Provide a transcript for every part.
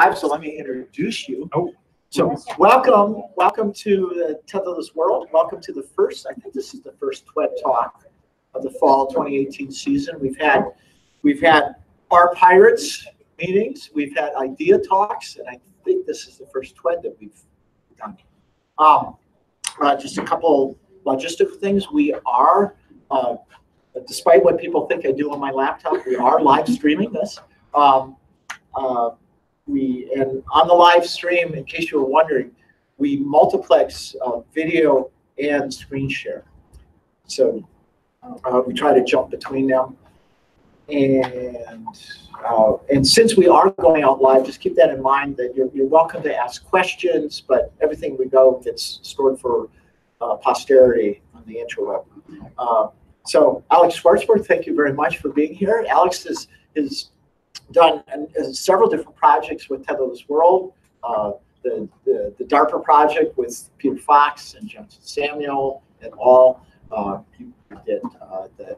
live, so let me introduce you. Oh. So welcome, welcome to the Tetherless World. Welcome to the first, I think this is the first TWED talk of the fall 2018 season. We've had, we've had our pirates meetings, we've had idea talks, and I think this is the first TWED that we've done. Um, uh, just a couple logistical things. We are, uh, despite what people think I do on my laptop, we are live streaming this. Um, uh, we and on the live stream, in case you were wondering, we multiplex uh, video and screen share. So uh, we try to jump between them. And uh, and since we are going out live, just keep that in mind that you're, you're welcome to ask questions, but everything we go gets stored for uh, posterity on the interweb. Uh, so Alex Schwartzberg, thank you very much for being here. Alex is, is done several different projects with Tetherless World, uh, the, the, the, DARPA project with Peter Fox and Johnson Samuel and all. Uh, you did uh, the,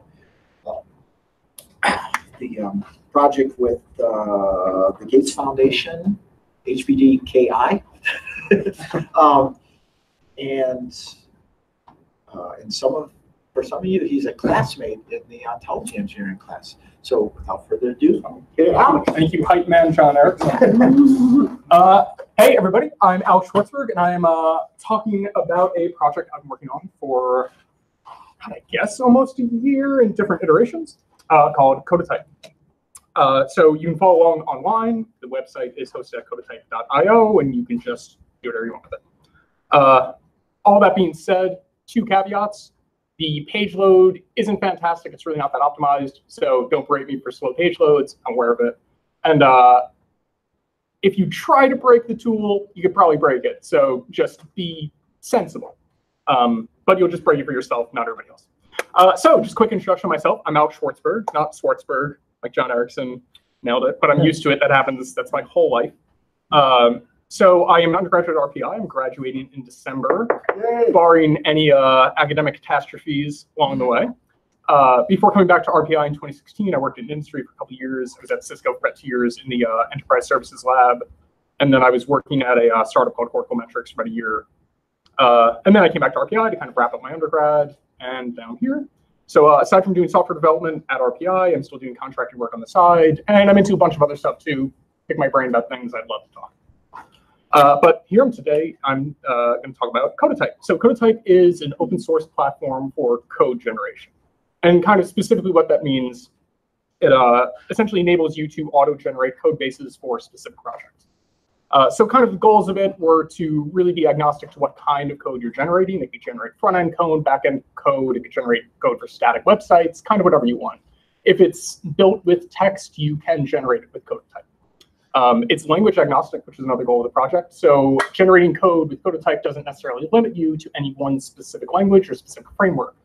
uh, the um, project with uh, the Gates Foundation, HBDKI. um, and and some of for some of you, he's a classmate in the ontology engineering class. So without further ado, get out. Thank you, hype man John Erickson. uh, hey, everybody. I'm Al Schwartzberg, and I am uh, talking about a project I've been working on for, I guess, almost a year in different iterations uh, called Codotype. Uh, so you can follow along online. The website is hosted at codotype.io, and you can just do whatever you want with it. Uh, all that being said, two caveats. The page load isn't fantastic. It's really not that optimized. So don't break me for slow page loads. I'm aware of it. And uh, if you try to break the tool, you could probably break it. So just be sensible. Um, but you'll just break it for yourself, not everybody else. Uh, so just quick introduction myself. I'm Alex Schwartzberg, not Schwartzberg, like John Erickson nailed it, but I'm used to it. That happens. That's my whole life. Um, so I am an undergraduate at RPI. I'm graduating in December, Yay. barring any uh, academic catastrophes along the way. Uh, before coming back to RPI in 2016, I worked in industry for a couple years. I was at Cisco for two years in the uh, enterprise services lab. And then I was working at a uh, startup called Oracle Metrics for about a year. Uh, and then I came back to RPI to kind of wrap up my undergrad and down here. So uh, aside from doing software development at RPI, I'm still doing contracting work on the side. And I'm into a bunch of other stuff too. Pick my brain about things I'd love to talk uh, but here today, I'm uh, going to talk about Codotype. So Codotype is an open source platform for code generation. And kind of specifically what that means, it uh, essentially enables you to auto-generate code bases for specific projects. Uh, so kind of the goals of it were to really be agnostic to what kind of code you're generating. It could generate front-end code, back-end code, it could generate code for static websites, kind of whatever you want. If it's built with text, you can generate it with Codotype. Um, it's language agnostic, which is another goal of the project. So generating code with prototype doesn't necessarily limit you to any one specific language or specific framework.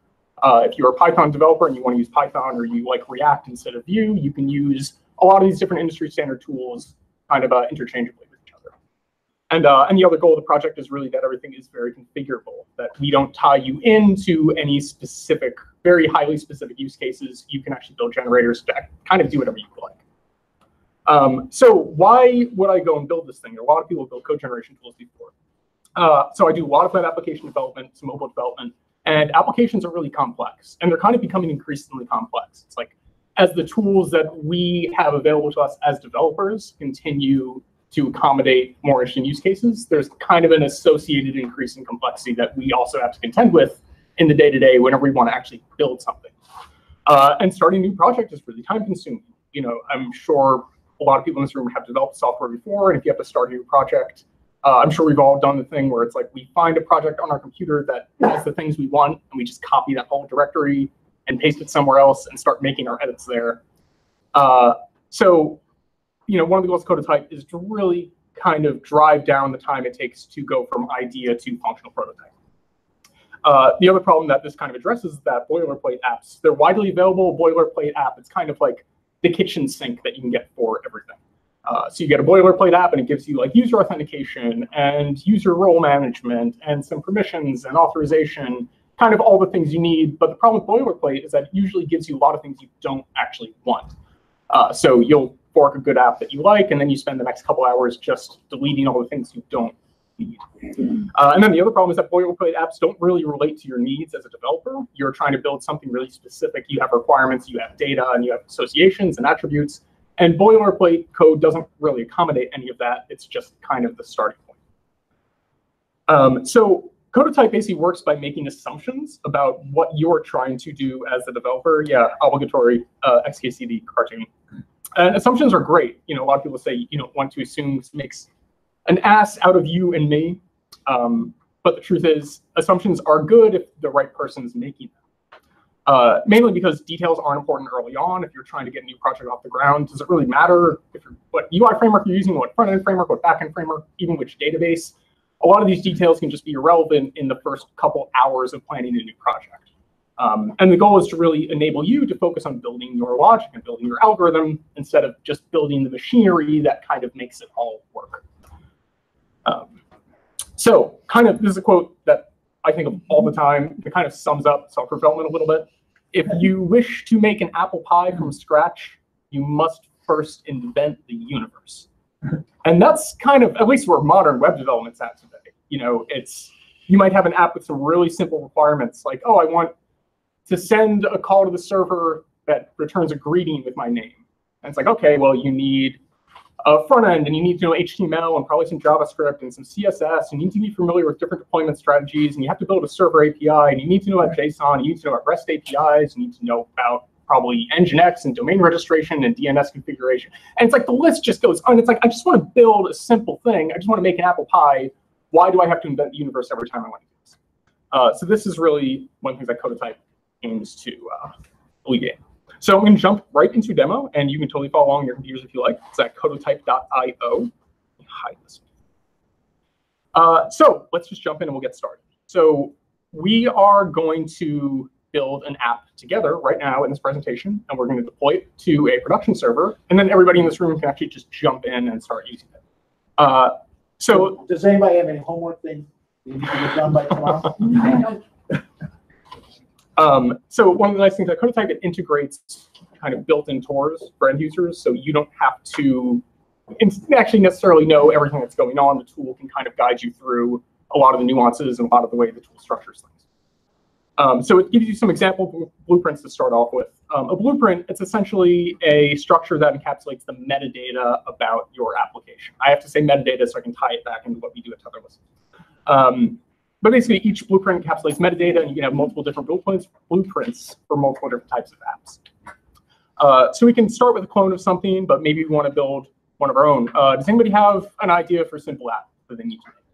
Uh, if you're a Python developer and you want to use Python or you like React instead of Vue, you can use a lot of these different industry standard tools kind of uh, interchangeably with each other. And, uh, and the other goal of the project is really that everything is very configurable, that we don't tie you into any specific, very highly specific use cases. You can actually build generators to kind of do whatever you like. Um, so why would I go and build this thing? A lot of people build code generation tools before. Uh, so I do a lot of web application development, some mobile development, and applications are really complex, and they're kind of becoming increasingly complex. It's like as the tools that we have available to us as developers continue to accommodate more interesting use cases, there's kind of an associated increase in complexity that we also have to contend with in the day-to-day -day whenever we want to actually build something. Uh, and starting a new project is really time consuming. You know, I'm sure a lot of people in this room have developed software before, and if you have to start a new project, uh, I'm sure we've all done the thing where it's like we find a project on our computer that has the things we want, and we just copy that whole directory and paste it somewhere else and start making our edits there. Uh, so, you know, one of the goals of Codotype is to really kind of drive down the time it takes to go from idea to functional prototype. Uh, the other problem that this kind of addresses is that boilerplate apps, they're widely available boilerplate app. It's kind of like the kitchen sink that you can get for everything. Uh, so you get a boilerplate app and it gives you like user authentication and user role management and some permissions and authorization, kind of all the things you need. But the problem with boilerplate is that it usually gives you a lot of things you don't actually want. Uh, so you'll fork a good app that you like, and then you spend the next couple hours just deleting all the things you don't need. Uh, and then the other problem is that boilerplate apps don't really relate to your needs as a developer. You're trying to build something really specific. You have requirements, you have data, and you have associations and attributes. And boilerplate code doesn't really accommodate any of that. It's just kind of the starting point. Um, so Codotype basically works by making assumptions about what you're trying to do as a developer. Yeah, obligatory uh, XKCD cartoon. And assumptions are great. You know, a lot of people say you don't want to assume makes an ass out of you and me. Um, but the truth is, assumptions are good if the right person is making them. Uh, mainly because details aren't important early on. If you're trying to get a new project off the ground, does it really matter if you're, what UI framework you're using, what front-end framework, what back-end framework, even which database? A lot of these details can just be irrelevant in the first couple hours of planning a new project. Um, and the goal is to really enable you to focus on building your logic and building your algorithm instead of just building the machinery that kind of makes it all work. Um, so kind of, this is a quote that I think of all the time. It kind of sums up software development a little bit. If you wish to make an apple pie from scratch, you must first invent the universe. And that's kind of, at least where modern web development's at today. You know, it's, you might have an app with some really simple requirements like, oh, I want to send a call to the server that returns a greeting with my name. And it's like, okay, well, you need a front end and you need to know HTML and probably some JavaScript and some CSS. And you need to be familiar with different deployment strategies and you have to build a server API and you need to know about JSON, you need to know about REST APIs, you need to know about probably Nginx and domain registration and DNS configuration. And it's like the list just goes on. It's like, I just want to build a simple thing. I just want to make an apple pie. Why do I have to invent the universe every time I want to do this? Uh, so this is really one of the things that Codotype aims to uh, alleviate. So I'm going to jump right into demo, and you can totally follow along on your computers if you like. It's at codotype.io. Hide this. Uh, so let's just jump in and we'll get started. So we are going to build an app together right now in this presentation, and we're going to deploy it to a production server, and then everybody in this room can actually just jump in and start using it. Uh, so Does anybody have any homework they need to get done by tomorrow? Um, so one of the nice things that Codotype it integrates kind of built-in tours for end users, so you don't have to actually necessarily know everything that's going on. The tool can kind of guide you through a lot of the nuances and a lot of the way the tool structures things. Um, so it gives you some example blueprints to start off with. Um, a blueprint, it's essentially a structure that encapsulates the metadata about your application. I have to say metadata so I can tie it back into what we do at Tetherless. Um, but basically, each blueprint encapsulates metadata, and you can have multiple different blueprints, blueprints for multiple different types of apps. Uh, so we can start with a clone of something, but maybe we want to build one of our own. Uh, does anybody have an idea for a simple app that they need to make?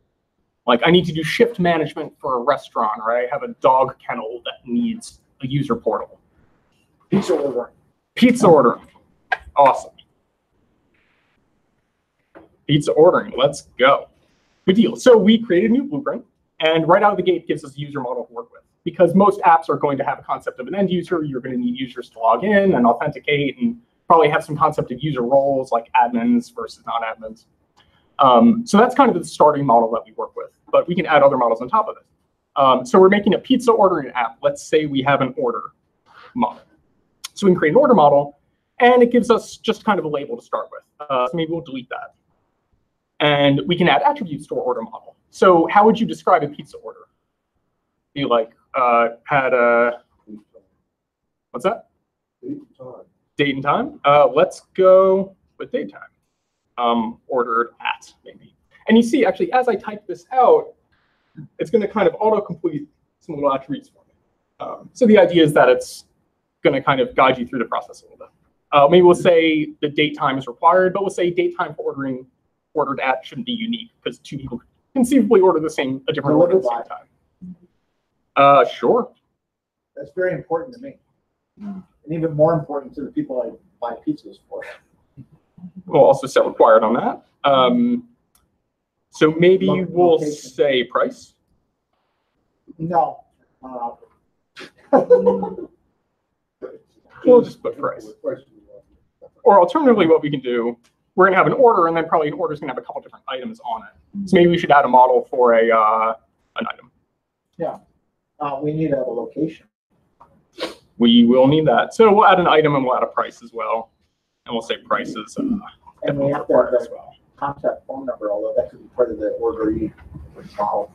Like I need to do shift management for a restaurant, or I have a dog kennel that needs a user portal. Pizza ordering. Pizza ordering. Awesome. Pizza ordering. Let's go. Good deal. So we created a new blueprint. And right out of the gate gives us a user model to work with. Because most apps are going to have a concept of an end user, you're going to need users to log in and authenticate and probably have some concept of user roles like admins versus non-admins. Um, so that's kind of the starting model that we work with, but we can add other models on top of it. Um, so we're making a pizza ordering app. Let's say we have an order model. So we can create an order model, and it gives us just kind of a label to start with. Uh, so maybe we'll delete that. And we can add attributes to our order model. So how would you describe a pizza order? You like uh, had a what's that? Date and time. Date and Uh, let's go with date time. Um, ordered at maybe. And you see, actually, as I type this out, it's going to kind of auto-complete some little attributes for me. Um, so the idea is that it's going to kind of guide you through the process a little bit. Uh, maybe we'll say the date time is required, but we'll say date time for ordering ordered at shouldn't be unique because two people conceivably order the same a different order at the same time. Uh, sure. That's very important to me. And even more important to the people I buy pizzas for. We'll also set required on that. Um, so maybe Lo- we'll location. say price. No. Uh, We'll just put price. Or alternatively, what we can do, we're gonna have an order, and then probably an order is gonna have a couple different items on it. So maybe we should add a model for a uh, an item. Yeah, uh, we need a location. We will need that. So we'll add an item and we'll add a price as well. and we'll say prices. Uh, And we have to have as well. contact phone number, although that could be part of the order model.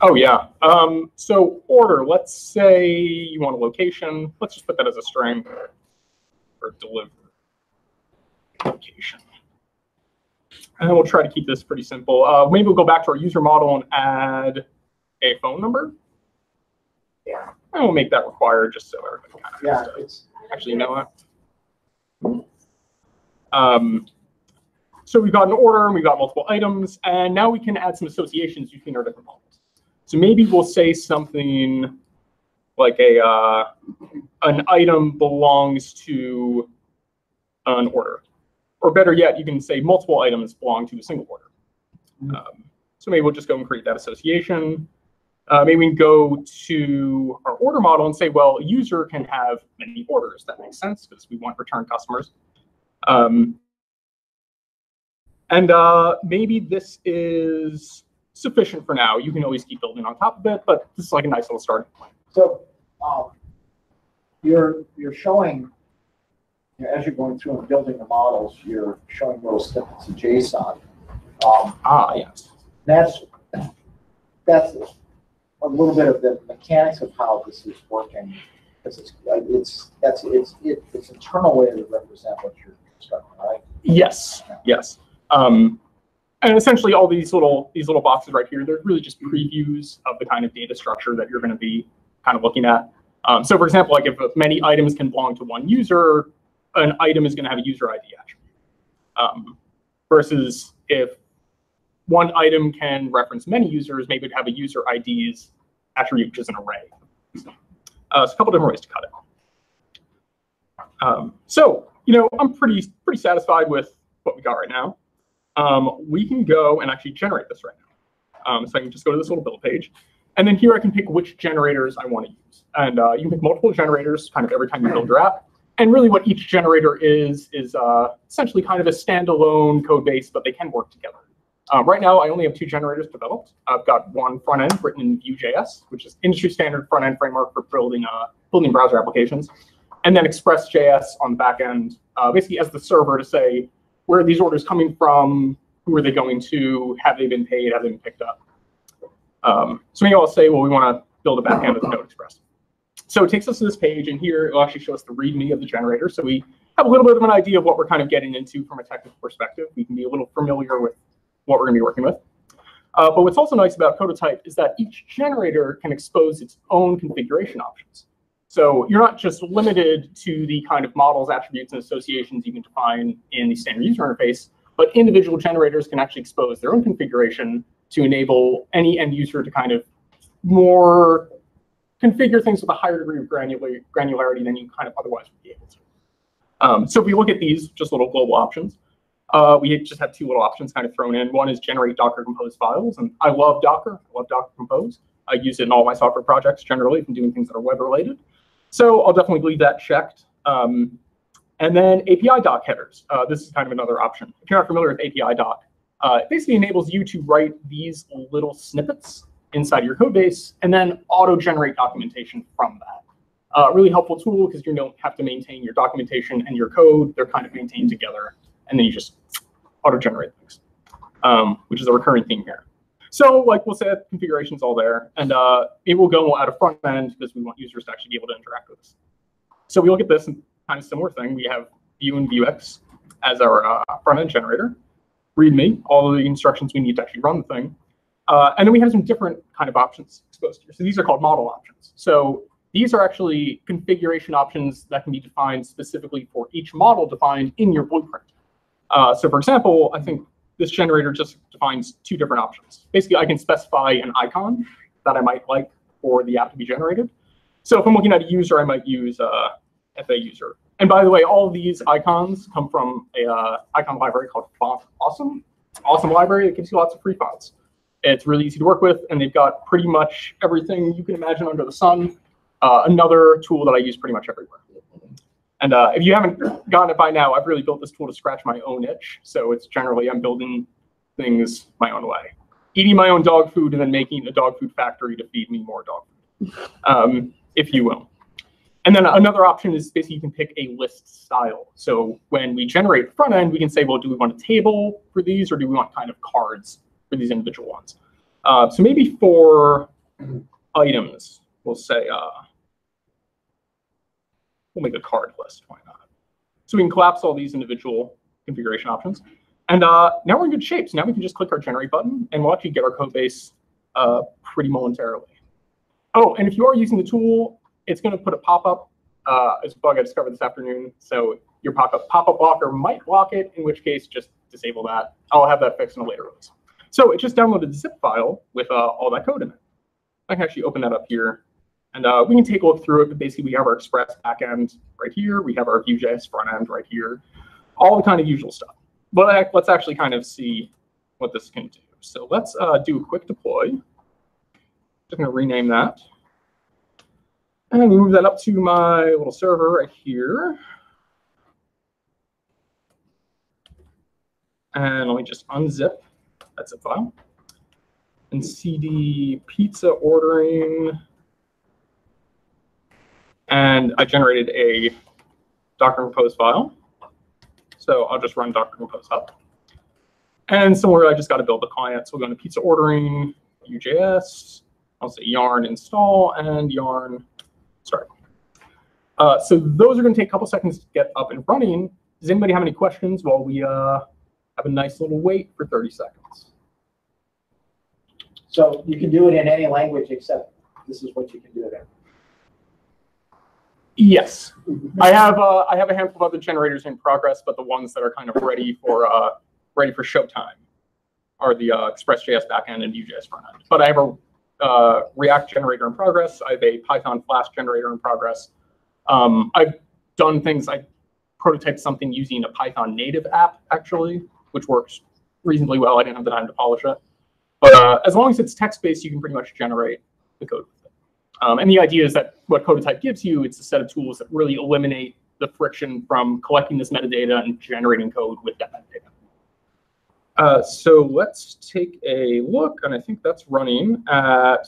Oh yeah. Um, so order. Let's say you want a location. Let's just put that as a string or deliver location. And we'll try to keep this pretty simple. Uh, maybe we'll go back to our user model and add a phone number. Yeah. And we'll make that required just so everybody kind of Yeah, it's, actually know it. Um, so we've got an order and we've got multiple items, and now we can add some associations between our different models. So maybe we'll say something like a uh, an item belongs to an order, or better yet, you can say multiple items belong to a single order. Mhm. Um, so maybe we'll just go and create that association. Uh, maybe we can go to our order model and say, well, a user can have many orders. That makes sense because we want return customers. Um, and uh, maybe this is sufficient for now. You can always keep building on top of it, but this is like a nice little starting point. so, um, you're, you're showing, you know, as you're going through and building the models, you're showing little snippets of JSON. Um, Ah, yes. that's, that's a little bit of the mechanics of how this is working. Because it's, it's, that's, it's, it- it's internal way to represent what you're constructing, right? Yes, yes. Um, and essentially all these little these little boxes right here, they're really just previews of the kind of data structure that you're going to be kind of looking at. Um, so for example, like if many items can belong to one user, an item is going to have a user ID attribute. Um, versus if one item can reference many users, maybe it'd have a user IDs attribute, which is an array. Uh, so a couple different ways to cut it. Um, so, you know, I'm pretty pretty satisfied with what we got right now. Um, we can go and actually generate this right now. Um, so I can just go to this little build page, and then here I can pick which generators I want to use. And uh, you can pick multiple generators kind of every time you build your app. And really what each generator is, is uh, essentially kind of a standalone code base, but they can work together. Um, right now, I only have two generators developed. I've got one front end written in Vue.js, which is industry standard front end framework for building uh, building browser applications, and then Express.js on the back end, uh, basically as the server to say where are these orders coming from, who are they going to, have they been paid, have they been picked up. Um, so maybe I'll say, well, we want to build a back end with Node Express. So it takes us to this page, and here it'll actually show us the README of the generator. So we have a little bit of an idea of what we're kind of getting into from a technical perspective. We can be a little familiar with what we're going to be working with. Uh, but what's also nice about Codotype is that each generator can expose its own configuration options. So you're not just limited to the kind of models, attributes, and associations you can define in the standard user interface, but individual generators can actually expose their own configuration to enable any end user to kind of more configure things with a higher degree of granular, granularity than you kind of otherwise would be able to. Um, so if we look at these just little global options, uh, we just have two little options kind of thrown in. One is generate Docker Compose files, and I love Docker. I love Docker Compose. I use it in all my software projects generally I'm doing things that are web related. So I'll definitely leave that checked. Um, and then API doc headers. Uh, this is kind of another option. If you're not familiar with API doc, uh, it basically enables you to write these little snippets inside your code base and then auto-generate documentation from that. Uh, really helpful tool because you don't have to maintain your documentation and your code. They're kind of maintained together, and then you just auto-generate things, um, which is a recurring theme here. So like we'll set configurations all there, and uh, it will go out a front end because we want users to actually be able to interact with us. So we look at this and kind of similar thing. We have Vue and Vuex as our uh, front end generator, README, all of the instructions we need to actually run the thing. Uh, and then we have some different kind of options exposed here. So these are called model options. So these are actually configuration options that can be defined specifically for each model defined in your blueprint. Uh, so for example, I think this generator just defines two different options. Basically, I can specify an icon that I might like for the app to be generated. So if I'm looking at a user, I might use uh, FA user. And by the way, all these icons come from a uh, icon library called Font Awesome. Awesome library that gives you lots of free fonts. It's really easy to work with, and they've got pretty much everything you can imagine under the sun. Uh, another tool that I use pretty much everywhere. And uh, if you haven't gotten it by now, I've really built this tool to scratch my own itch. So it's generally I'm building things my own way, eating my own dog food and then making a dog food factory to feed me more dog food, um, if you will. And then another option is basically you can pick a list style. So when we generate front end, we can say, well, do we want a table for these or do we want kind of cards for these individual ones? Uh, so maybe for items, we'll say, uh, we'll make a card list, why not? So we can collapse all these individual configuration options. And uh, now we're in good shape. So now we can just click our generate button and we'll actually get our code base uh, pretty momentarily. Oh, and if you are using the tool, it's going to put a pop-up. Uh, it's a bug I discovered this afternoon. So your pop-up pop-up blocker might block it, in which case just disable that. I'll have that fixed in a later release. So it just downloaded the zip file with uh, all that code in it. I can actually open that up here. And uh, we can take a look through it, but basically we have our Express backend right here. We have our Vue.js front end right here. All the kind of usual stuff. But let's actually kind of see what this can do. So let's uh, do a quick deploy. Just going to rename that. And move that up to my little server right here. And let me just unzip that zip file. And cd pizza ordering. And I generated a Docker Compose file. So I'll just run Docker Compose up. And somewhere I just got to build the client. So we'll go into pizza ordering, Vue.js. I'll say yarn install and yarn start. Uh, so those are going to take a couple seconds to get up and running. Does anybody have any questions while we uh, have a nice little wait for 30 seconds? So you can do it in any language except this is what you can do it in. Yes, I have uh, I have a handful of other generators in progress, but the ones that are kind of ready for uh, ready for showtime are the uh, Express.js backend and Vue.js frontend. But I have a uh, React generator in progress. I have a Python Flask generator in progress. Um, I've done things. I prototyped something using a Python native app actually, which works reasonably well. I didn't have the time to polish it, but uh, as long as it's text based, you can pretty much generate the code with it. um, and the idea is that what Codotype gives you, it's a set of tools that really eliminate the friction from collecting this metadata and generating code with that metadata. Uh, so let's take a look, and I think that's running at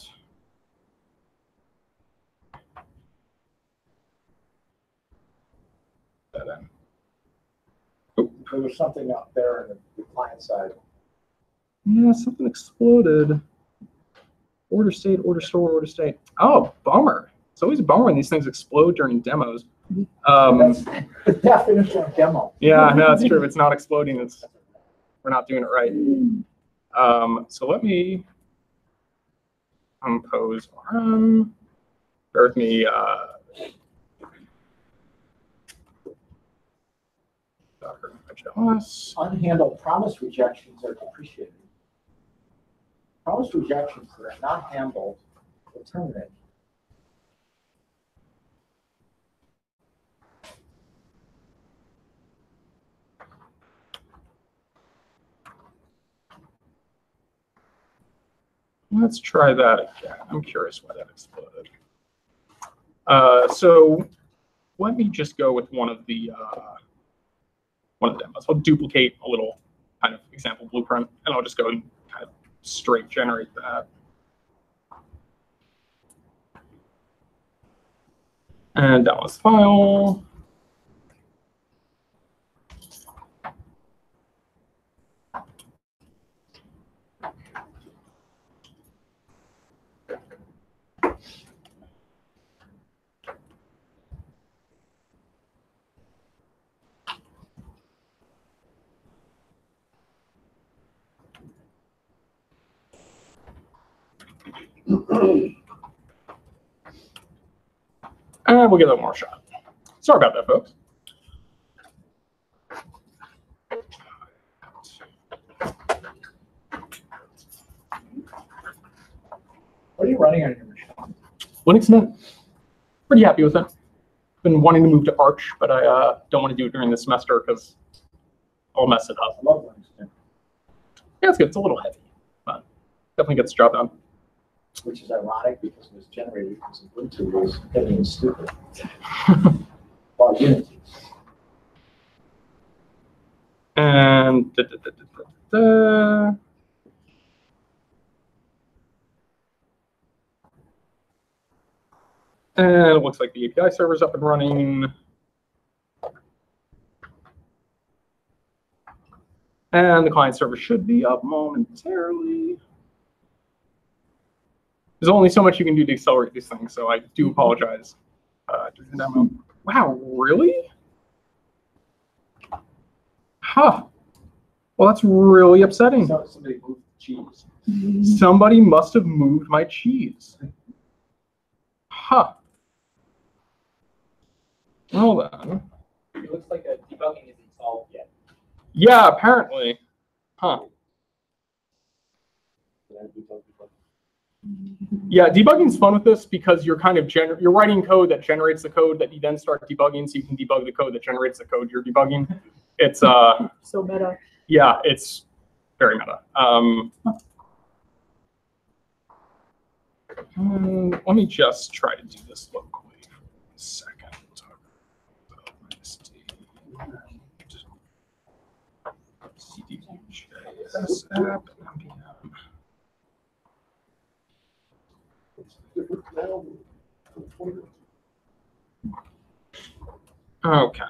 Oh. There was something up there on the client side. Yeah, something exploded. Order state, order store, order state. Oh, bummer. It's always a bummer when these things explode during demos. Um, That's the definition of demo. yeah, no, it's true. If it's not exploding, it's we're not doing it right. Um, so let me compose RM. Bear with me. Uh, Unhandled promise rejections are depreciated. Promise rejections that are not handled will terminate. Let's try that again. I'm curious why that exploded. Uh, so let me just go with one of the uh, one of the demos. I'll duplicate a little kind of example blueprint, and I'll just go and kind of straight generate that. And that was file. And we'll give it one more shot. Sorry about that, folks. What are you running on your machine? Linux Mint, pretty happy with it. Been wanting to move to Arch, but I uh, don't want to do it during the semester because I'll mess it up. I love Linux, Mint, Yeah, it's good. It's a little heavy, but definitely gets the job done. Which is ironic because it was generated because Ubuntu was heavy and stupid. Well, Unity. And da, da, da. And it looks like the API server is up and running. And the client server should be up momentarily. There's only so much you can do to accelerate these things, so I do apologize. Uh, during the demo. Wow, really? Huh. Well, that's really upsetting. So somebody moved cheese. Somebody must have moved my cheese. Huh. Hold on. It looks like a debugging isn't solved yet. Yeah, apparently. Huh. Yeah, debugging is fun with this because you're kind of gener- you're writing code that generates the code that you then start debugging, so you can debug the code that generates the code you're debugging. It's uh, So meta. yeah, it's very meta. Um, um, let me just try to do this locally for a second. Okay.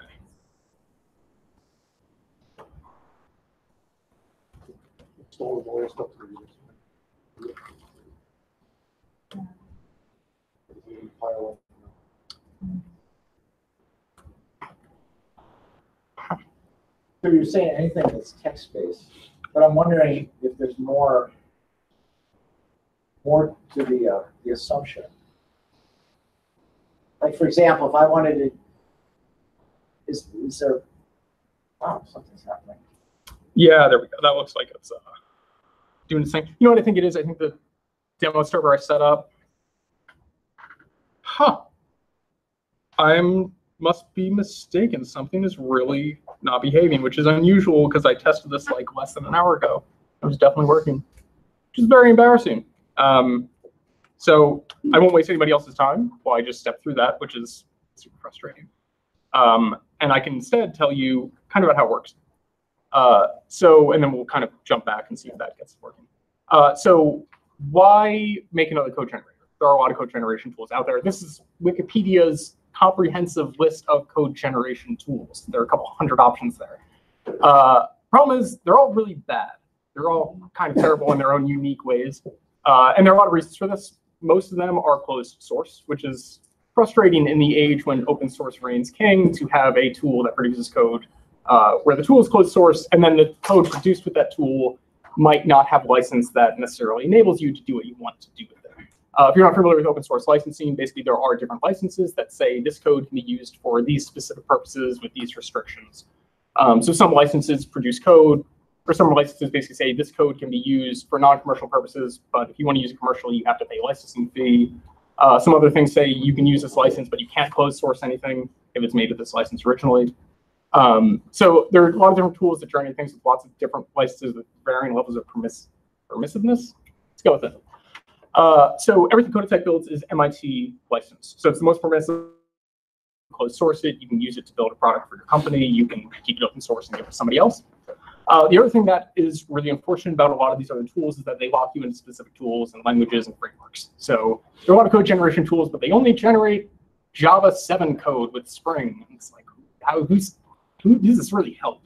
So you're saying anything that's text-based, but I'm wondering if there's more, more to the, uh, the assumption. Like, for example, if I wanted to, is, is there, wow, something's happening. Yeah, there we go. That looks like it's uh, doing the thing. You know what I think it is? I think the demo server I set up. Huh. I'm must be mistaken. Something is really not behaving, which is unusual because I tested this like less than an hour ago. It was definitely working, which is very embarrassing. Um, so I won't waste anybody else's time while I just step through that, which is super frustrating. Um, and I can instead tell you kind of about how it works. Uh, so, and then we'll kind of jump back and see if that gets working. Uh, so why make another code generator? There are a lot of code generation tools out there. This is Wikipedia's comprehensive list of code generation tools. There are a couple hundred options there. Uh, problem is they're all really bad. They're all kind of terrible in their own unique ways. Uh, and there are a lot of reasons for this. Most of them are closed source, which is frustrating in the age when open source reigns king to have a tool that produces code uh, where the tool is closed source and then the code produced with that tool might not have license that necessarily enables you to do what you want to do with it. Uh, if you're not familiar with open source licensing, basically there are different licenses that say this code can be used for these specific purposes with these restrictions. Um, so some licenses produce code, some licenses basically say this code can be used for non-commercial purposes, but if you want to use it commercially, you have to pay a licensing fee. Uh, some other things say you can use this license, but you can't close source anything if it's made with this license originally. Um, so there are a lot of different tools that generate things with lots of different licenses with varying levels of permiss permissiveness. Let's go with it. Uh, so everything Codotype builds is MIT licensed. So it's the most permissive. Close source it. You can use it to build a product for your company. You can keep it open source and give it to somebody else. Uh, the other thing that is really unfortunate about a lot of these other tools is that they lock you into specific tools and languages and frameworks. So there are a lot of code generation tools, but they only generate Java 7 code with Spring. It's like, how, who's, who does this really help?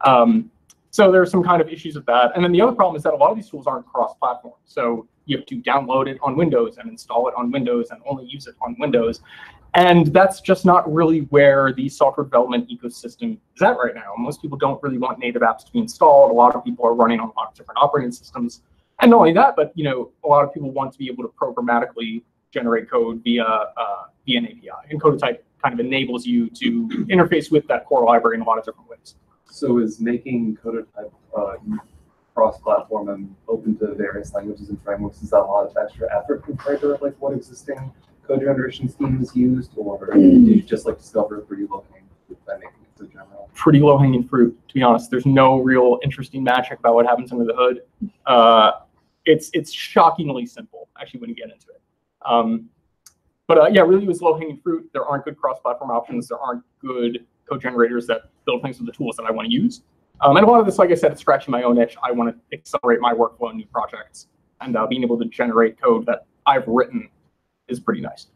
Um, so are some kind of issues with that. And then the other problem is that a lot of these tools aren't cross-platform. So you have to download it on Windows and install it on Windows and only use it on Windows. And that's just not really where the software development ecosystem is at right now. Most people don't really want native apps to be installed. A lot of people are running on a lot of different operating systems. And not only that, but you know, a lot of people want to be able to programmatically generate code via uh, via an API. And Codotype kind of enables you to interface with that core library in a lot of different ways. So is making Codotype uh, cross-platform and open to various languages and frameworks, is that a lot of extra effort compared to like what existing code generation schemes used, or do you just like discover pretty looking by making it so general? pretty low hanging fruit, to be honest. There's no real interesting magic about what happens under the hood. Uh, it's it's shockingly simple, actually, when you get into it. Um, but uh, yeah, really, it was low hanging fruit. There aren't good cross platform options. There aren't good code generators that build things with the tools that I want to use. Um, and a lot of this, like I said, it's scratching my own itch. I want to accelerate my workflow in new projects, and uh, being able to generate code that I've written is pretty nice.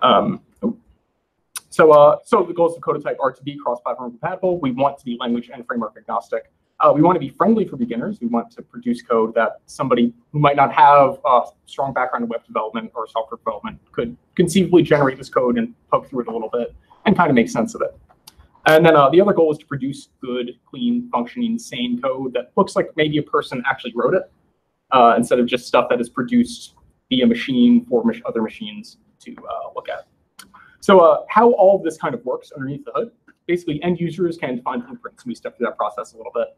Um, so, uh, so the goals of Codotype are to be cross-platform compatible. We want to be language and framework agnostic. Uh, we want to be friendly for beginners. We want to produce code that somebody who might not have a strong background in web development or software development could conceivably generate this code and poke through it a little bit and kind of make sense of it. And then uh, the other goal is to produce good, clean, functioning, sane code that looks like maybe a person actually wrote it uh, instead of just stuff that is produced via machine for mach other machines to uh, look at. So uh, how all of this kind of works underneath the hood, basically end users can define blueprints, and we step through that process a little bit.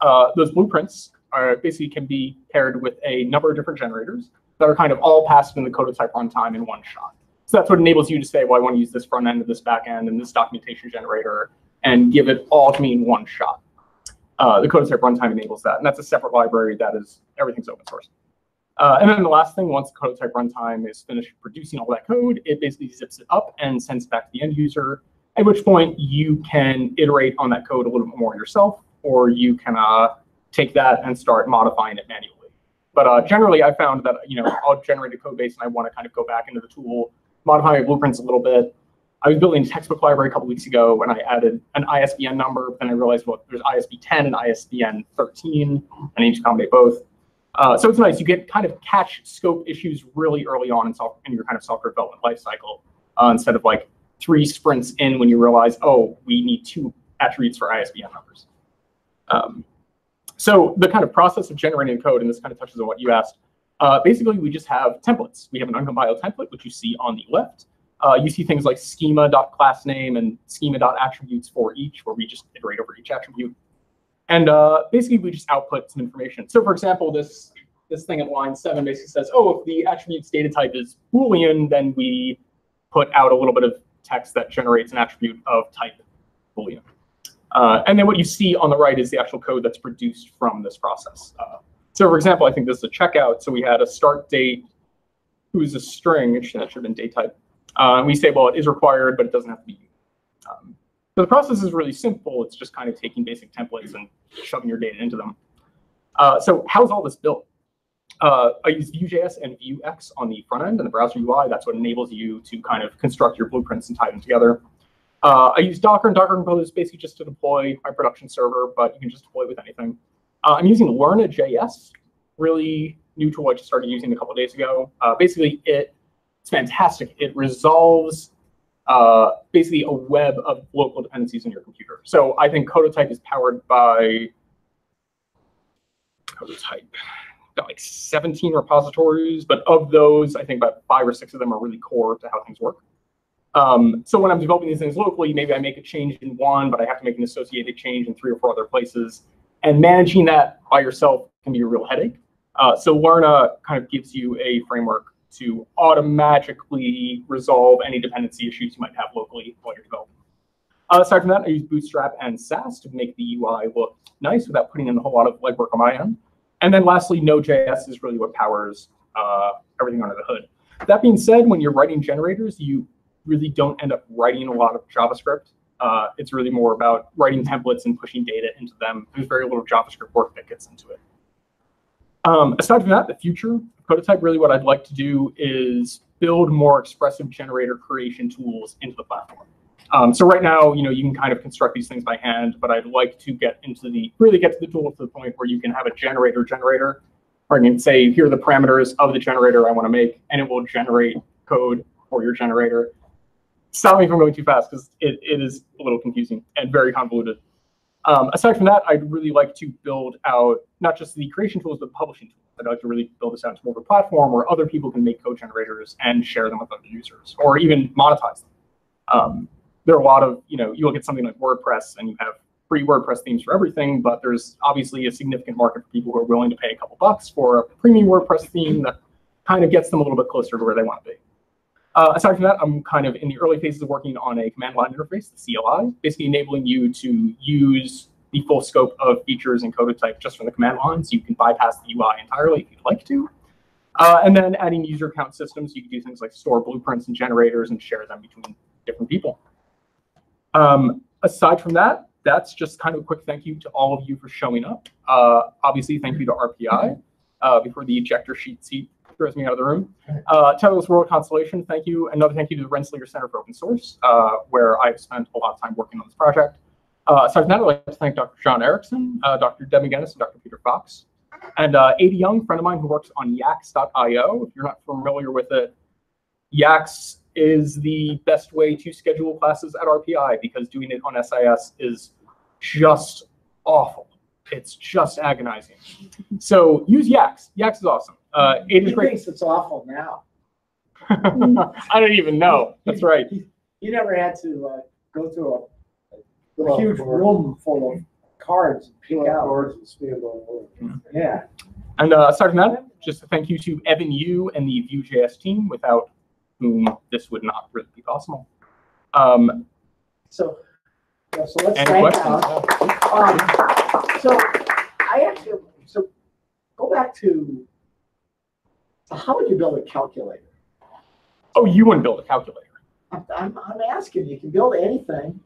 Uh, those blueprints are basically can be paired with a number of different generators that are kind of all passed in the Codotype runtime in one shot. So that's what enables you to say, well, I want to use this front end of this back end and this documentation generator and give it all to me in one shot. Uh, the Codotype runtime enables that, and that's a separate library that is everything's open source. Uh, and then the last thing, once the Codotype runtime is finished producing all that code, it basically zips it up and sends it back to the end user, at which point you can iterate on that code a little bit more yourself, or you can uh, take that and start modifying it manually. But uh, generally, I found that you know I'll generate a code base and I want to kind of go back into the tool, modify my blueprints a little bit. I was building a textbook library a couple weeks ago and I added an ISBN number, but then I realized, well, there's ISB 10 and ISBN 13. I need to accommodate both. Uh, so it's nice. You get kind of catch scope issues really early on in, software, in your kind of software development lifecycle uh, instead of like three sprints in when you realize, oh, we need two attributes for ISBN numbers. Um, so the kind of process of generating code, and this kind of touches on what you asked, uh, basically we just have templates. We have an uncompiled template, which you see on the left. Uh, you see things like schema.classname and schema.attributes for each, where we just iterate over each attribute. And uh, basically we just output some information. So for example, this, this thing at line seven basically says, oh, if the attribute's data type is Boolean, then we put out a little bit of text that generates an attribute of type Boolean. Uh, and then what you see on the right is the actual code that's produced from this process. Uh, so for example, I think this is a checkout. So we had a start date who's a string, that should have been date type. Uh, and we say, well, it is required, but it doesn't have to be. Um, so the process is really simple. It's just kind of taking basic templates and shoving your data into them. Uh, so how's all this built? Uh, I use Vue.js and Vuex on the front end and the browser UI. That's what enables you to kind of construct your blueprints and tie them together. Uh, I use Docker and Docker Compose basically just to deploy my production server, but you can just deploy with anything. Uh, I'm using Lerna.js, really new tool I just started using a couple days ago. Uh, basically, it, it's fantastic. It resolves uh, basically a web of local dependencies on your computer. So I think Codotype is powered by Codotype, got like 17 repositories, but of those, I think about five or six of them are really core to how things work. Um, so when I'm developing these things locally, maybe I make a change in one, but I have to make an associated change in three or four other places. And managing that by yourself can be a real headache. Uh, so Lerna kind of gives you a framework to automatically resolve any dependency issues you might have locally while you're developing. Uh, aside from that, I use Bootstrap and Sass to make the UI look nice without putting in a whole lot of legwork on my end. And then lastly, Node.js is really what powers uh, everything under the hood. That being said, when you're writing generators, you really don't end up writing a lot of JavaScript. Uh, it's really more about writing templates and pushing data into them. There's very little JavaScript work that gets into it. Um, aside from that, the future prototype, really what I'd like to do is build more expressive generator creation tools into the platform. Um, so right now, you know, you can kind of construct these things by hand, but I'd like to get into the, really get to the tool to the point where you can have a generator generator, or you can say, here are the parameters of the generator I want to make, and it will generate code for your generator stop me from going too fast because it, it is a little confusing and very convoluted. Um, aside from that, I'd really like to build out not just the creation tools, but publishing tools. I'd like to really build this out into more of a platform where other people can make code generators and share them with other users, or even monetize them. Um, there are a lot of, you know, you look at something like WordPress and you have free WordPress themes for everything, but there's obviously a significant market for people who are willing to pay a couple bucks for a premium WordPress theme that kind of gets them a little bit closer to where they want to be. Uh, aside from that, I'm kind of in the early phases of working on a command line interface, the CLI, basically enabling you to use the full scope of features in Codotype just from the command line, so you can bypass the UI entirely if you'd like to. Uh, and then adding user account systems, you can do things like store blueprints and generators and share them between different people. Um, aside from that, that's just kind of a quick thank you to all of you for showing up. Uh, obviously, thank you to RPI uh, before the ejector sheet seat throws me out of the room. Uh, Tetherless World Constellation, thank you. Another thank you to the Rensselaer Center for Open Source, uh, where I've spent a lot of time working on this project. Uh, aside from I'd like to thank Dr. John Erickson, uh, Dr. Deb McGuinness, and Dr. Peter Fox. And uh, Adi Young, friend of mine who works on Yaks.io. If you're not familiar with it, YACS is the best way to schedule classes at RPI because doing it on SIS is just awful. It's just agonizing. So use YACS. YACS is awesome. Uh, it is He great. thinks it's awful now. I don't even know. That's right. You never had to uh, go through a, a huge room full of cards and pick out. Yeah. And uh, aside from that, just a thank you to Evan You and the Vue.js team, without whom this would not really be possible. Um, So, yeah, so let's any thank questions? Um, so I actually, so go back to, so how would you build a calculator? Oh, you wouldn't build a calculator. I'm, I'm, I'm asking, you can build anything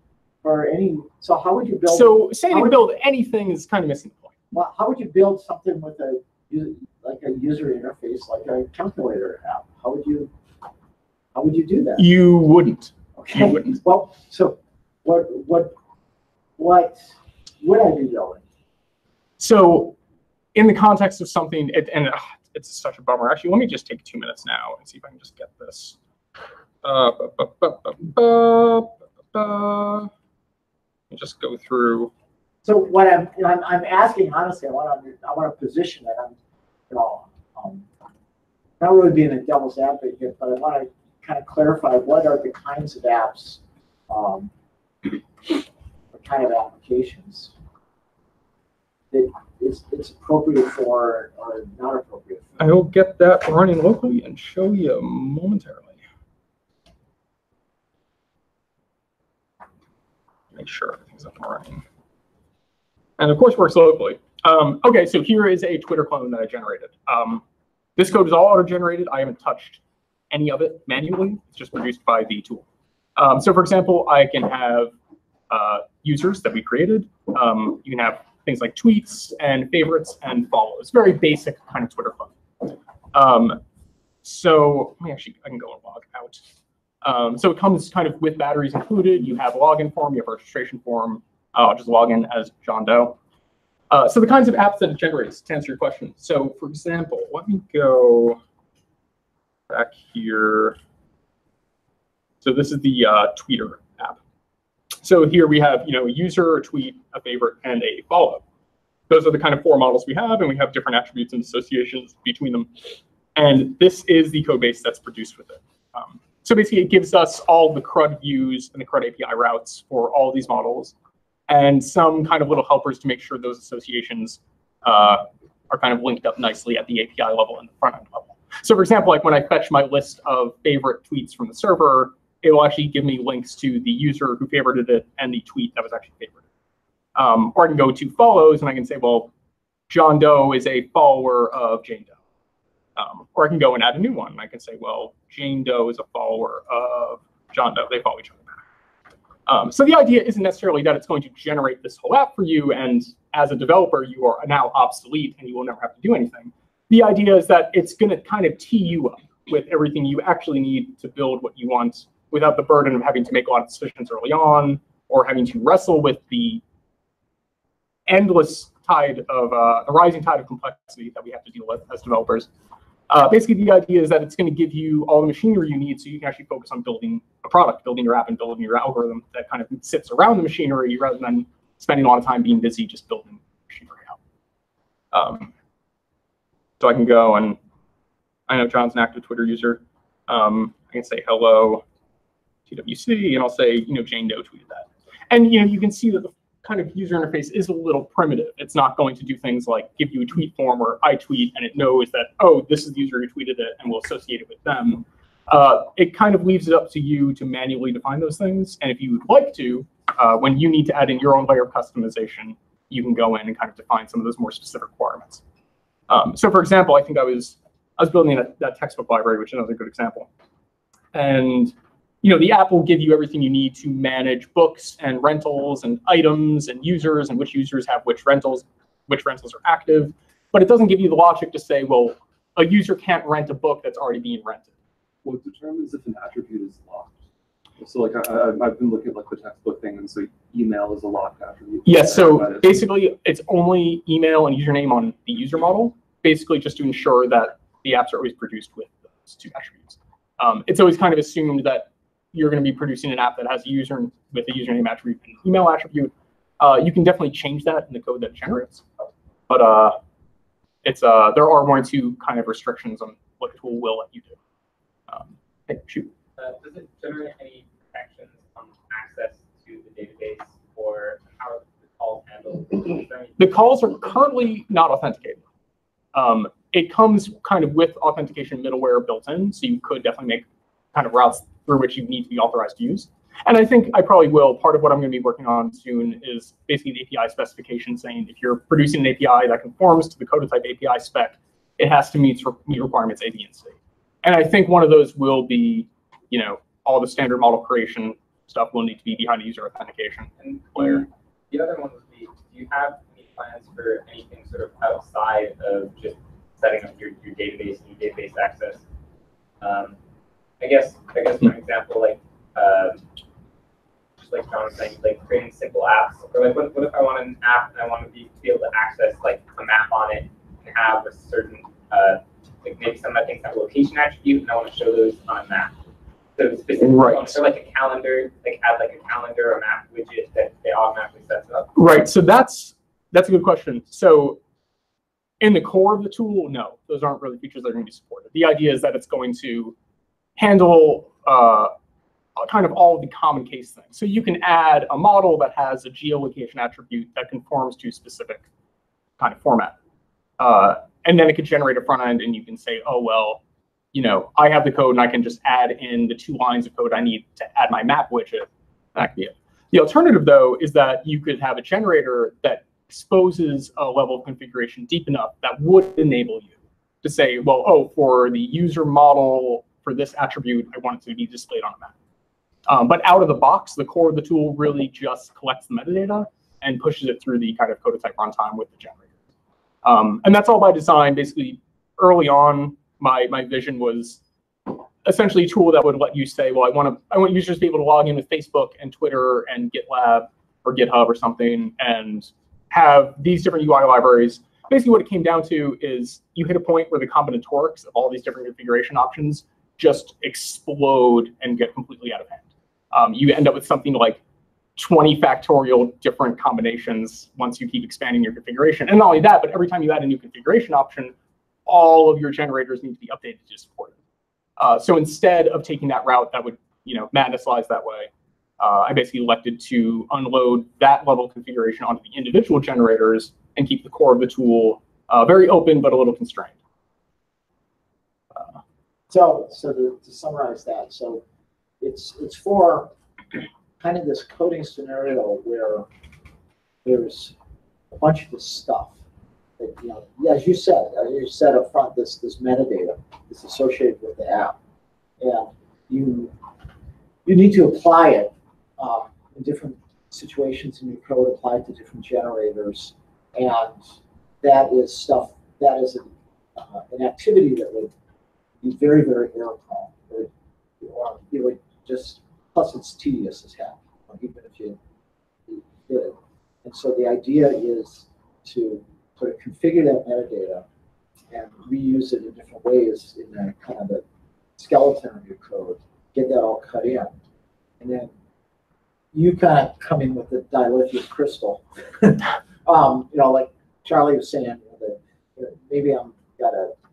or any, so how would you build? So saying how you would- build anything is kind of missing the point. Well, how would you build something with a, u- like a user interface, like a calculator app? How would you, how would you do that? You wouldn't. You Okay, wouldn't. well, so what, what, what would I be building? So in the context of something, it, and uh, it's such a bummer. Actually, let me just take two minutes now and see if I can just get this. Uh, just go through. So what I'm, you know, I'm, I'm asking honestly, I want to, I want to position it, I'm, you know, um, not really being a devil's advocate, but I want to kind of clarify what are the kinds of apps, um, kind of applications that it's, it's appropriate for or not appropriate for. I will get that running locally and show you momentarily. Make sure everything's up and running. And of course works locally. Um, okay, so here is a Twitter clone that I generated. Um, this code is all auto-generated. I haven't touched any of it manually. It's just produced by the tool. Um, so for example, I can have uh, users that we created. Um, you can have things like tweets and favorites and follows. Very basic kind of Twitter fun. Um, so let me actually, I can go and log out. Um, so it comes kind of with batteries included. You have a login form, you have a registration form. Uh, I'll just log in as John Doe. Uh, so the kinds of apps that it generates, to answer your question. So for example, let me go back here. So this is the uh, Tweeter. So here we have, you know, a user, a tweet, a favorite, and a follow. Those are the kind of four models we have, and we have different attributes and associations between them. And this is the code base that's produced with it. Um, so basically, it gives us all the CRUD views and the CRUD API routes for all these models, and some kind of little helpers to make sure those associations uh, are kind of linked up nicely at the API level and the front end level. So for example, like when I fetch my list of favorite tweets from the server, it will actually give me links to the user who favorited it and the tweet that was actually favorited. Um, or I can go to follows and I can say, well, John Doe is a follower of Jane Doe. Um, or I can go and add a new one. And I can say, well, Jane Doe is a follower of John Doe. They follow each other back. Um, so the idea isn't necessarily that it's going to generate this whole app for you, and as a developer, you are now obsolete and you will never have to do anything. The idea is that it's going to kind of tee you up with everything you actually need to build what you want without the burden of having to make a lot of decisions early on or having to wrestle with the endless tide of uh, the rising tide of complexity that we have to deal with as developers. Uh, basically, the idea is that it's going to give you all the machinery you need so you can actually focus on building a product, building your app, and building your algorithm that kind of sits around the machinery rather than spending a lot of time being busy just building machinery out. Um, so I can go and I know John's an active Twitter user. Um, I can say hello TWC, and I'll say, you know, Jane Doe tweeted that. And you know, you can see that the kind of user interface is a little primitive. It's not going to do things like give you a tweet form where I tweet and it knows that, oh, this is the user who tweeted it and we'll associate it with them. Uh, it kind of leaves it up to you to manually define those things. And if you would like to, uh, when you need to add in your own layer of customization, you can go in and kind of define some of those more specific requirements. Um, so for example, I think I was I was building that, that textbook library, which is another good example. And you know, the app will give you everything you need to manage books and rentals and items and users and which users have which rentals, which rentals are active. But it doesn't give you the logic to say, well, a user can't rent a book that's already being rented. What determines if an attribute is locked? So like, I, I, I've been looking at like the textbook thing, and so email is a locked attribute. Yes, so basically, it's only email and username on the user model, basically just to ensure that the apps are always produced with those two attributes. Um, it's always kind of assumed that you're going to be producing an app that has a user with a username attribute and email attribute. Uh, you can definitely change that in the code that it generates, but uh, it's uh, there are one or two kind of restrictions on what the tool will let you do. Um, hey, shoot. Uh, does it generate any protections on access to the database or how the calls handled? Is there any- The calls are currently not authenticated. Um, it comes kind of with authentication middleware built in, so you could definitely make kind of routes through which you need to be authorized to use. And I think I probably will. Part of what I'm going to be working on soon is basically an API specification saying if you're producing an API that conforms to the Codotype API spec, it has to meet, meet requirements A, B, and C. And I think one of those will be, you know, all the standard model creation stuff will need to be behind user authentication. And Layer. the other one would be, do you have any plans for anything sort of outside of just setting up your, your database and your database access? Um, I guess, I guess for example, like, um, just like John was saying, like creating simple apps, or like what, what if I want an app and I want to be, be able to access like a map on it and have a certain, uh, like maybe some of the things have a location attribute and I want to show those on a map. So specifically, Right. so like a calendar, like add like a calendar or map widget that they automatically sets up. Right. So that's that's a good question. So in the core of the tool, no, those aren't really features that are going to be supported. The idea is that it's going to handle uh, kind of all of the common case things. So you can add a model that has a geolocation attribute that conforms to a specific kind of format. Uh, and then it could generate a front end and you can say, oh, well, you know, I have the code and I can just add in the two lines of code I need to add my map widget. That could be it. The alternative, though, is that you could have a generator that exposes a level of configuration deep enough that would enable you to say, well, oh, for the user model for this attribute, I want it to be displayed on a map. Um, but out of the box, the core of the tool really just collects the metadata and pushes it through the kind of Codotype runtime with the generator. Um, and that's all by design. Basically, early on, my my vision was essentially a tool that would let you say, well, I want to I want users to be able to log in with Facebook and Twitter and GitLab or GitHub or something and have these different UI libraries. Basically, what it came down to is you hit a point where the combinatorics of all these different configuration options just explode and get completely out of hand. Um, you end up with something like 20 factorial different combinations once you keep expanding your configuration. And not only that, but every time you add a new configuration option, all of your generators need to be updated to support it. Uh, so instead of taking that route that would, you know, madness-lies that way, uh, I basically elected to unload that level configuration onto the individual generators and keep the core of the tool uh, very open but a little constrained. So, so to, to summarize that, so it's, it's for kind of this coding scenario where there's a bunch of this stuff that, you know, as you said, as you said up front, this, this metadata is associated with the app. And you, you need to apply it, um, in different situations in your code, apply it to different generators. And that is stuff, that is an, uh, an activity that would be very, very prone. It would, or it would just, plus it's tedious as hell, even if you you did it. And so the idea is to sort of configure that metadata and reuse it in different ways in that kind of a skeleton of your code, get that all cut in. And then you kind of come in with the dilithium crystal. um, you know, like Charlie was saying, you know, that you know, maybe I'm got a, you know,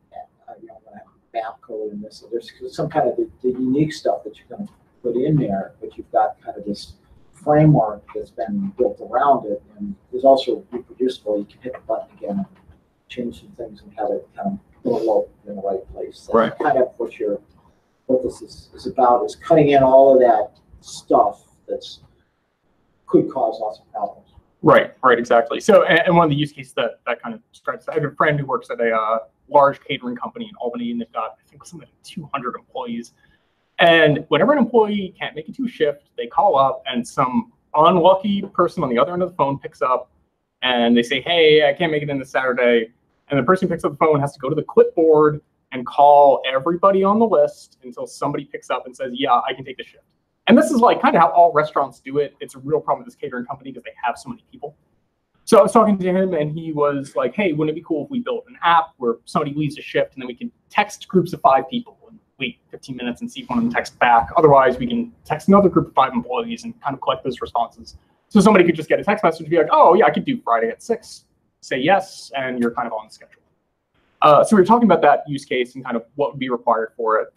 I'm gonna have map code in this. There's some kind of the, the unique stuff that you're going to put in there, but you've got kind of this framework that's been built around it, and is also reproducible. You can hit the button again, and change some things, and have it kind of go in the right place. That's Right. Kind of what you're, what this is, is about is cutting in all of that stuff that's could cause lots of problems. Right, right, exactly. So, and, and one of the use cases that that kind of describes, I have a friend who works at a uh, large catering company in Albany, and they've got I think something like 200 employees. And whenever an employee can't make it to a shift, they call up, and some unlucky person on the other end of the phone picks up, and they say, "Hey, I can't make it in this Saturday." And the person who picks up the phone has to go to the clipboard and call everybody on the list until somebody picks up and says, yeah, I can take the shift. And this is like kind of how all restaurants do it. It's a real problem with this catering company because they have so many people. So I was talking to him and he was like, hey, wouldn't it be cool if we built an app where somebody leaves a shift and then we can text groups of five people and wait 15 minutes and see if one of them texts back. Otherwise, we can text another group of five employees and kind of collect those responses. So somebody could just get a text message and be like, oh, yeah, I could do Friday at six. Say yes, and you're kind of on the schedule. Uh, so we were talking about that use case and kind of what would be required for it.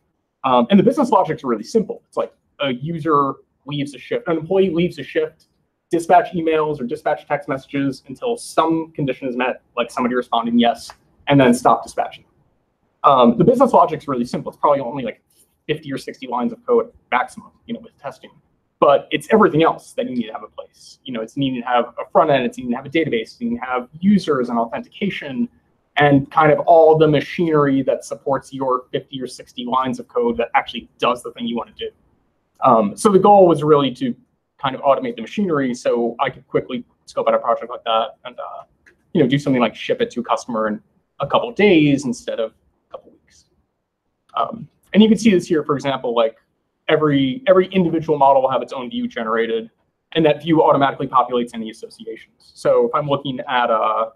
Um, and the business logic is really simple. It's like a user leaves a shift, an employee leaves a shift, dispatch emails or dispatch text messages until some condition is met, like somebody responding yes, and then stop dispatching. Um, the business logic is really simple. It's probably only like 50 or 60 lines of code maximum, you know, with testing. But it's everything else that you need to have in place. You know, it's needing to have a front end, it's needing to have a database, it's needing to have users and authentication, and kind of all the machinery that supports your 50 or 60 lines of code that actually does the thing you want to do. Um, so the goal was really to kind of automate the machinery so I could quickly scope out a project like that and uh, you know do something like ship it to a customer in a couple days instead of a couple weeks. Um, and you can see this here, for example, like every every individual model will have its own view generated, and that view automatically populates any associations. So if I'm looking at a, uh,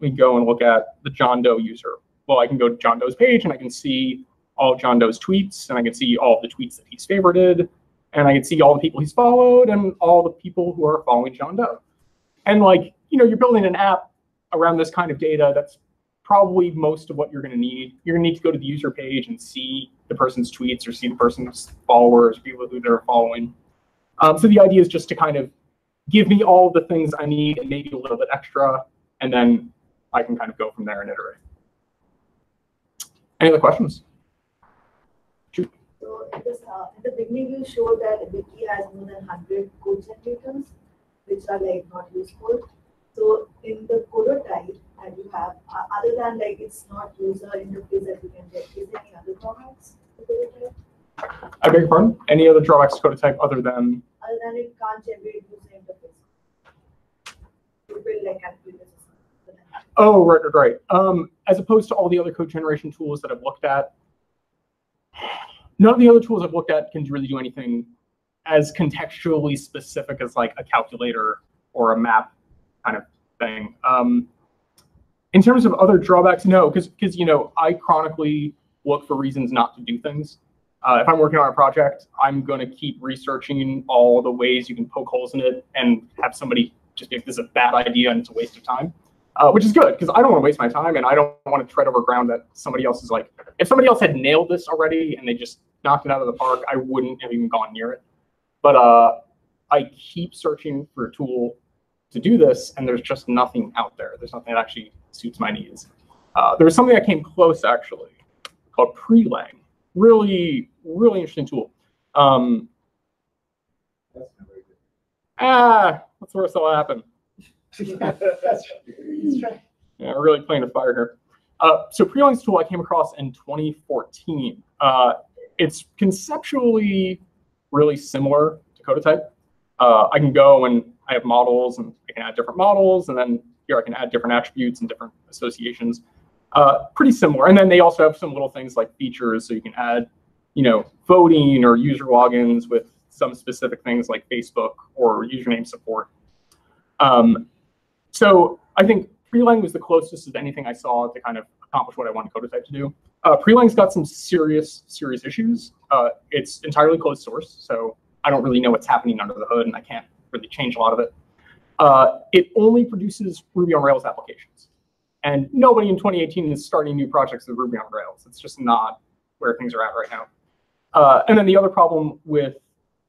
we go and look at the John Doe user. Well, I can go to John Doe's page and I can see all John Doe's tweets, and I can see all the tweets that he's favorited, and I can see all the people he's followed and all the people who are following John Doe. And like, you know, you're building an app around this kind of data that's probably most of what you're going to need. You're going to need to go to the user page and see the person's tweets or see the person's followers, people who they're following. Um, so the idea is just to kind of give me all the things I need and maybe a little bit extra, and then I can kind of go from there and iterate. Any other questions? In, this, uh, in the beginning, you showed that Wiki has more than 100 code generators, which are like not useful. So in the prototype that you have, uh, other than like it's not user interface that you can get, is there any other drawbacks? I beg your pardon? Any other drawbacks to Codotype other than? Other than it can't generate user interface. You build like calculators. Oh, right, right, right. Um, as opposed to all the other code generation tools that I've looked at, none of the other tools I've looked at can really do anything as contextually specific as like a calculator or a map kind of thing. Um, in terms of other drawbacks, no, because because you know I chronically look for reasons not to do things. Uh, if I'm working on a project, I'm going to keep researching all the ways you can poke holes in it and have somebody just be like, this is a bad idea and it's a waste of time uh, which is good because I don't want to waste my time and I don't want to tread over ground that somebody else is like. If somebody else had nailed this already and they just knocked it out of the park, I wouldn't have even gone near it. But uh, I keep searching for a tool to do this, and there's just nothing out there. There's nothing that actually suits my needs. Uh, there was something that came close actually called Prelang. Really, really interesting tool. Um, ah, what's the worst that'll happen? Yeah, we're really playing a fire here. Uh, so Prelang's tool I came across in 2014. Uh, it's conceptually really similar to Codotype. Uh, I can go and I have models and I can add different models and then here I can add different attributes and different associations. Uh, pretty similar. And then they also have some little things like features so you can add, you know, voting or user logins with some specific things like Facebook or username support. Um, so I think Prelang was the closest of anything I saw to kind of accomplish what I wanted Codotype to do. Uh, Prelang's got some serious, serious issues. Uh, it's entirely closed source, so I don't really know what's happening under the hood, and I can't really change a lot of it. Uh, it only produces Ruby on Rails applications. And nobody in 2018 is starting new projects with Ruby on Rails. It's just not where things are at right now. Uh, and then the other problem with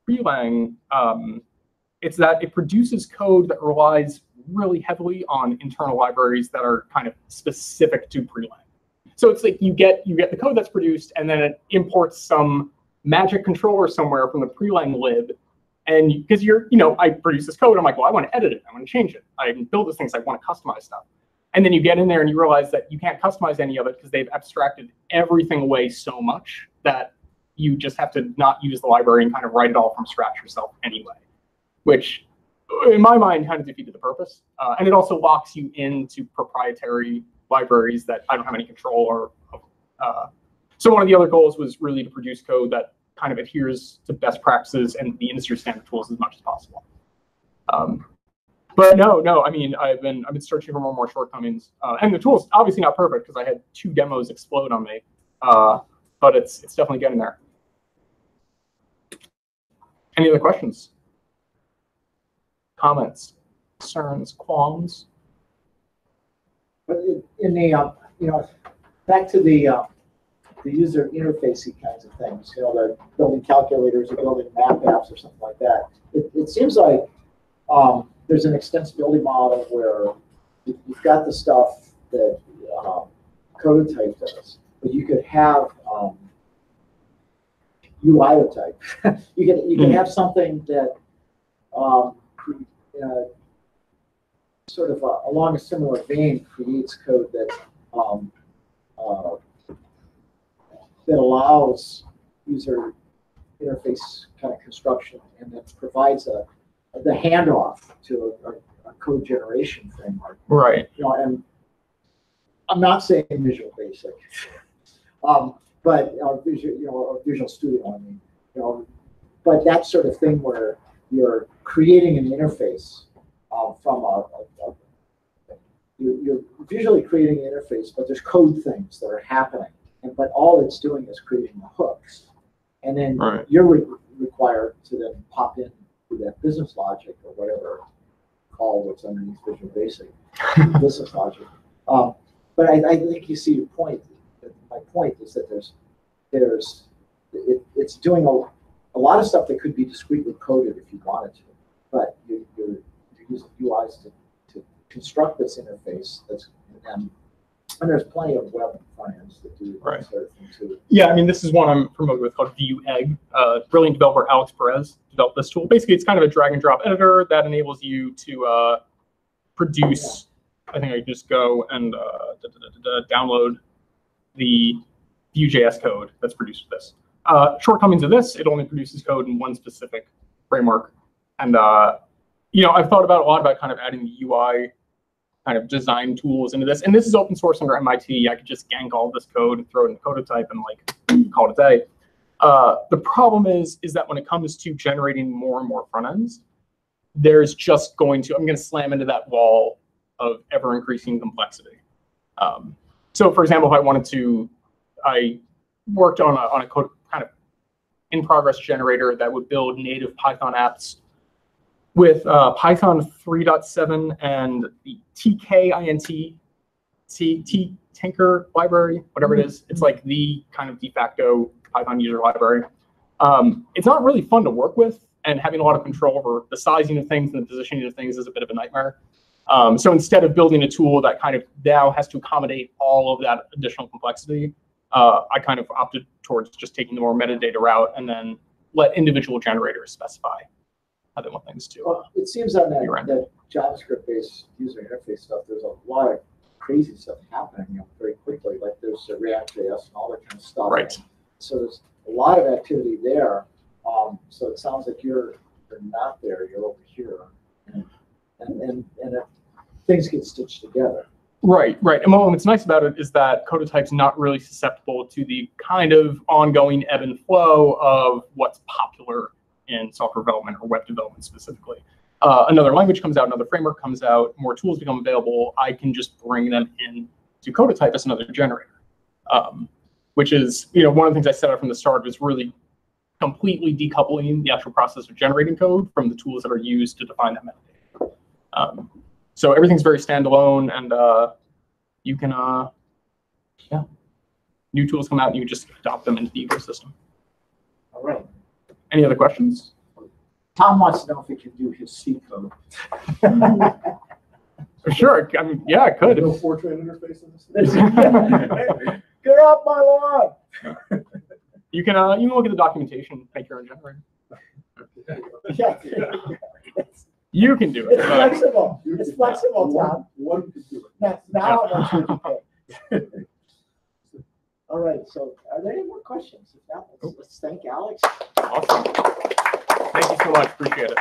Prelang, um, it's that it produces code that relies really heavily on internal libraries that are kind of specific to Prelang. So it's like you get you get the code that's produced, and then it imports some magic controller somewhere from the Prelang lib. And because you're, you know, I produce this code, I'm like, well, I want to edit it, I want to change it, I can build these things, I want to customize stuff. And then you get in there and you realize that you can't customize any of it because they've abstracted everything away so much that you just have to not use the library and kind of write it all from scratch yourself anyway, which in my mind, kind of defeated the purpose. Uh, and it also locks you into proprietary libraries that I don't have any control or Uh, so one of the other goals was really to produce code that kind of adheres to best practices and the industry standard tools as much as possible. Um, but no, no, I mean, I've been I've been searching for more and more shortcomings, uh, and the tool's obviously not perfect because I had two demos explode on me, uh, but it's it's definitely getting there. Any other questions? Comments, concerns, qualms? In- in the, uh, you know, back to the, uh, the user interfacey kinds of things, you know, the building calculators or building map apps or something like that. It, it seems like, um, there's an extensibility model where you- you've got the stuff that, um, Codotype does, but you could have, um, UI type. You can, you can Mhm. have something that, um, uh, sort of uh, along a similar vein creates code that um, uh, that allows user interface kind of construction and that provides a the handoff to a, a code generation framework. Right. You know, and I'm not saying Visual Basic, um, but uh, Visual, you know, Visual Studio. I mean, you know, but that sort of thing where you're creating an interface uh, from a, a, a you're, you're visually creating an interface, but there's code things that are happening, and but all it's doing is creating the hooks, and then Right. you're re- required to then pop in to that business logic or whatever call what's underneath Visual Basic business logic. Um, but I, I think you see your point. My point is that there's there's it, it's doing a, a lot of stuff that could be discretely coded if you wanted to, but you, you're, you're using UIs to, to construct this interface that's and, and there's plenty of web ends that do Right. that sort of thing too. Yeah, I mean, this is one I'm familiar with called vuegg. Uh, brilliant developer Alex Perez developed this tool. Basically, it's kind of a drag and drop editor that enables you to uh, produce. I think I just go and uh, da, da, da, download the Vue.js code that's produced with this. Uh, shortcomings of this, it only produces code in one specific framework. And, uh, you know, I've thought about a lot about kind of adding the UI kind of design tools into this. And this is open source under MIT. I could just gank all this code and throw it in the Codotype, and like call it a day. Uh, the problem is, is that when it comes to generating more and more front ends, there's just going to, I'm going to slam into that wall of ever increasing complexity. Um, so for example, if I wanted to, I worked on a, on a code in progress generator that would build native Python apps with uh, Python 3.7 and the TKINT, T, T Tkinter library, whatever it is. It's like the kind of de facto Python user library. Um, it's not really fun to work with, and having a lot of control over the sizing of things and the positioning of things is a bit of a nightmare. Um, so instead of building a tool that kind of now has to accommodate all of that additional complexity, uh, I kind of opted towards just taking the more metadata route and then let individual generators specify how they want things to. Well, it seems on that, that JavaScript-based user interface stuff, there's a lot of crazy stuff happening, you know, very quickly, like there's uh, React.js and all that kind of stuff. Right. So there's a lot of activity there. Um, so it sounds like you're, you're not there, you're over here. And, and, and, and things get stitched together. Right, right. And what's nice about it is that Codotype's not really susceptible to the kind of ongoing ebb and flow of what's popular in software development or web development specifically. Uh, another language comes out, another framework comes out, more tools become available. I can just bring them in to Codotype as another generator, um, which is you know one of the things I set out from the start was really completely decoupling the actual process of generating code from the tools that are used to define that metadata. Um, so everything's very standalone, and uh, you can, uh, yeah, new tools come out, and you just adopt them into the ecosystem. All right. Any other questions? Tom wants to know if he can do his C code. Sure. I mean, yeah, I could. No Fortran interface in this? Get off my lawn! You can, uh, you can look at the documentation, make your own generator. Yeah. You can do it. It's but- flexible, it's flexible, Tom. One one could do it. Now, now I'm not sure you can. All right, so are there any more questions? If not, let's, let's thank Alex. Awesome. Thank you so much. Appreciate it.